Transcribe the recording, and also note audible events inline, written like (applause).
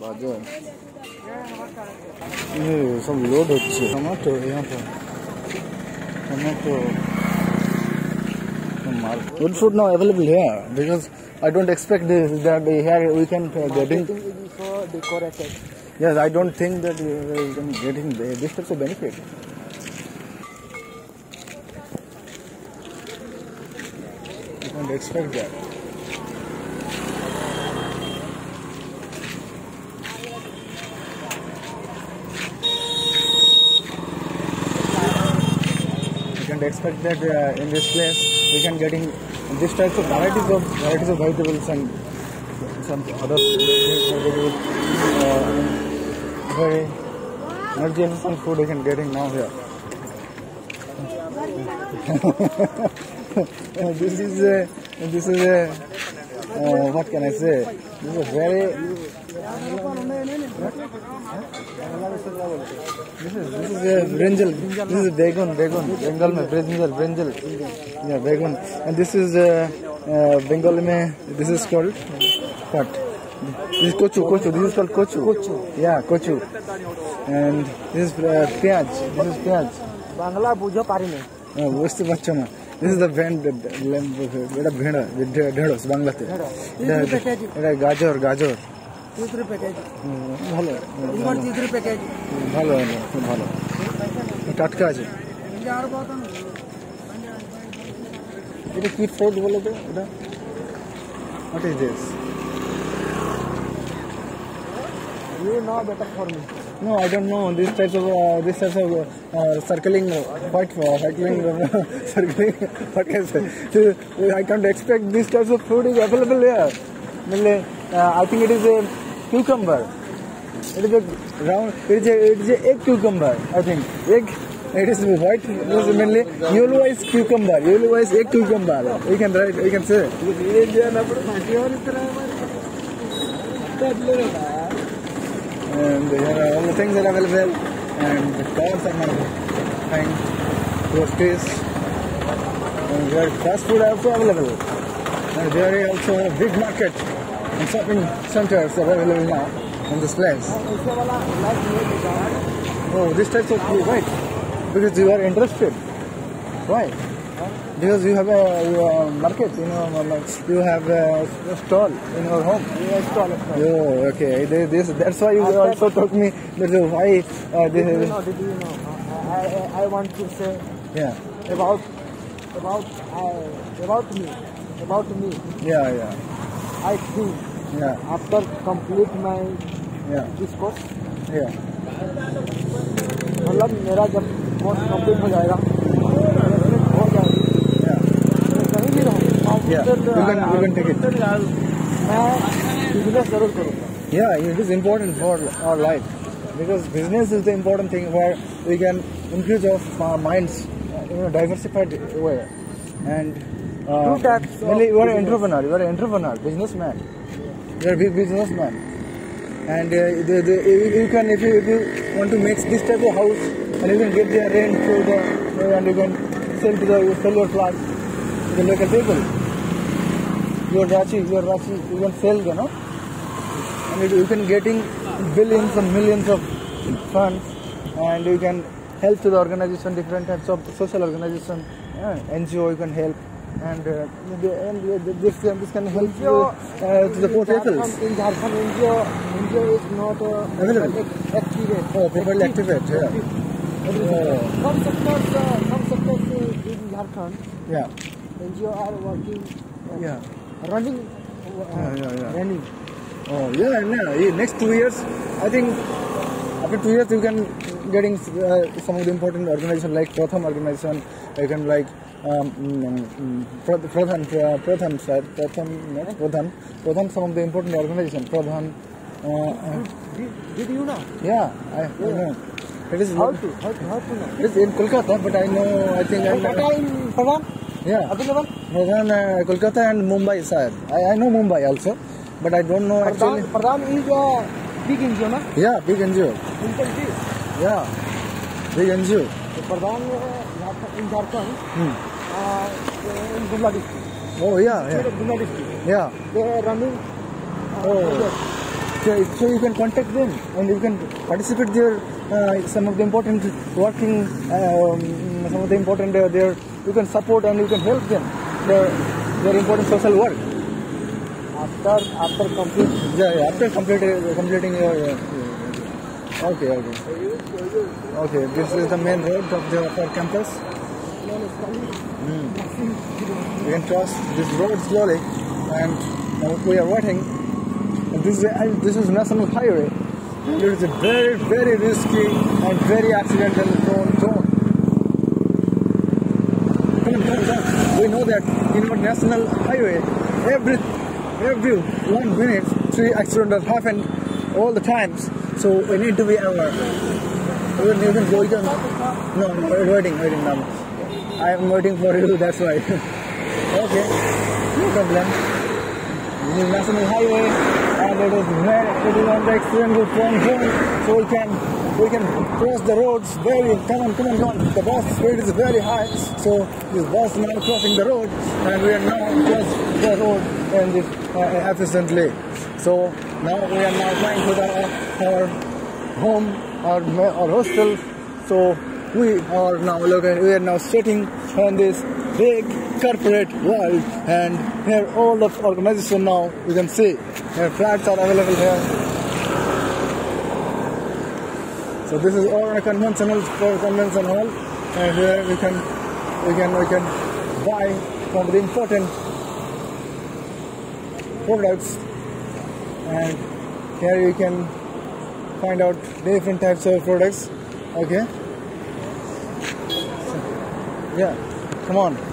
বাজার ये सब लोड হচ্ছে टमाटो यहाँ पर tomato Good food now available here because I don't expect this that here we can uh, getting so decorated. yes I don't think that we we can getting this types of benefit. You can't expect that. Expect that uh, in this place we can getting this types of varieties of varieties of vegetables and some other vegetables. Uh, very energy efficient food we can getting now here. (laughs) Uh, this is a this is a uh, what can I say? This is a very This is brinjal. This is begun, begun. Bengal में brinjal, brinjal. Yeah, begun. And this is uh, uh, Bengal में this is called what? This is kochu, kochu. This is called kochu. Kochu. Yeah, kochu. And this is uh, piyaj. This is piyaj. Bangla bujo pari me. हाँ, वो इससे बच्चों ना। This is the brand, बेटा भेड़ा, ढेड़ोस बांग्ला ते। गाजर, गाजर। তিরিশ রুপে কেজি হুম, ভালো ইমন তিরিশ রুপে কেজি ভালো ভালো খুব ভালো টাটকা আছে এটা কি ফ্রুট বলো তো এটা what is this you know better for me No, I don't know. These types of uh, these types of uh, circling, uh, white uh, circling, uh, circling. What can I say? So, I can't expect these types of fruit is available here. Mainly, uh, I think it is a cucumber. It is a round. It is a it is a egg cucumber. I think egg. It is white. This is mainly yellow eyes cucumber. Yellow eyes egg cucumber. You can write. You can say. and here are all the things that are available and the cars are fine groceries and there fast food also available and there is also a big market shopping centers are available now in this place oh this types of food right because you are interested why because you have a, uh market you know you have a, stall in your home Oh, okay. This, that's why you also told me that uh, why uh, Did you know? Did you know? I, I, I want to say yeah, about about I, about me about me. yeah, yeah, I think yeah, after complete my yeah, this course yeah. मतलब मेरा जब course complete हो जाएगा हो जाएगा yeah. मैं कहीं भी रहूँ Yeah, you can- you can take it. मैं बिजनेस जरूर करूँगा Yeah, it is important for our life because business is the important thing where we can increase our minds in a diversified way. And uh, Two types mainly you are an entrepreneur, you are an entrepreneur, businessman. You are a big businessman. And uh, the, the, you you can, if you, if you want to make this type of house, and you can get the rent to the, and you can sell to the, you sell your flat to the local people. Your Ranchi, your Ranchi, you can sell, you know and it- you can getting billions and millions of funds and you can help to the organization different types of social organization yeah, NGO you can help and, uh, the, and uh, this, uh, this can help you, uh, to the poor people In Jharkhand, NGO, NGO is not uh, Available. activate. oh people activate yeah oh, Some sectors, uh, some sectors uh, in Jharkhand, yeah NGO are working, uh, yeah running, uh, Yeah, yeah, yeah. running. Oh yeah, yeah. yeah. Next two years, I think after two years you can getting uh, some of the important organization like Pratham organization. You can like um, mm, mm, Pra- Pradhan, Pra- Pradhan, sir, Pratham, not Pradhan, Pradhan. Some of the important organization. Pradhan. Uh, uh, Did, did you know? yeah, I, yeah. I know. It is How to, how to, how to know? it is in Kolkata, but I know. I think I know. in Pradhan? Yeah, Available? Pradhan, uh, Kolkata and Mumbai, sir. I, I know Mumbai also, but I don't know Pradhan, actually. Pradhan is a big NGO, na? Yeah, big NGO. Yeah, big NGO. So Pradhan uh, in Jharkhand, Hmm. uh, in Gumla district. Oh yeah, yeah, Gumla district. yeah. They are running uh, Oh. So, so you can contact them and you can participate there. Uh, some of the important working, um, some of the important uh, there. You can support and you can help them. Their their important social work. After after complete Yeah, yeah, after completing completing your. Uh, okay, okay. Okay, this is the main road of the our campus. Hmm. You can cross this road slowly, and we are waiting. And this is a, this is national highway. It is a very very risky and very accidental prone zone. We know that in our national highway, every every one minute three accidents happen all the times. So we need to be aware. You you no, no, we're waiting, waiting now. I am waiting for you, that's why. (laughs) okay, no problem. This is national highway and it is very, it is on the extremely prone zone, so we can we can cross the roads very come on, come on, come on. The bus speed is very high, so this bus is now crossing the road and we are now cross the road and this uh, efficiently. So now we are now flying to the our home or or hostel. So we are now looking, we are now sitting on this big corporate world and here all the organization now you can see their flags are available here. So this is all a conventional convention hall and here we can we can we can buy some the important products and here you can find out different types of products. Okay. Yeah come on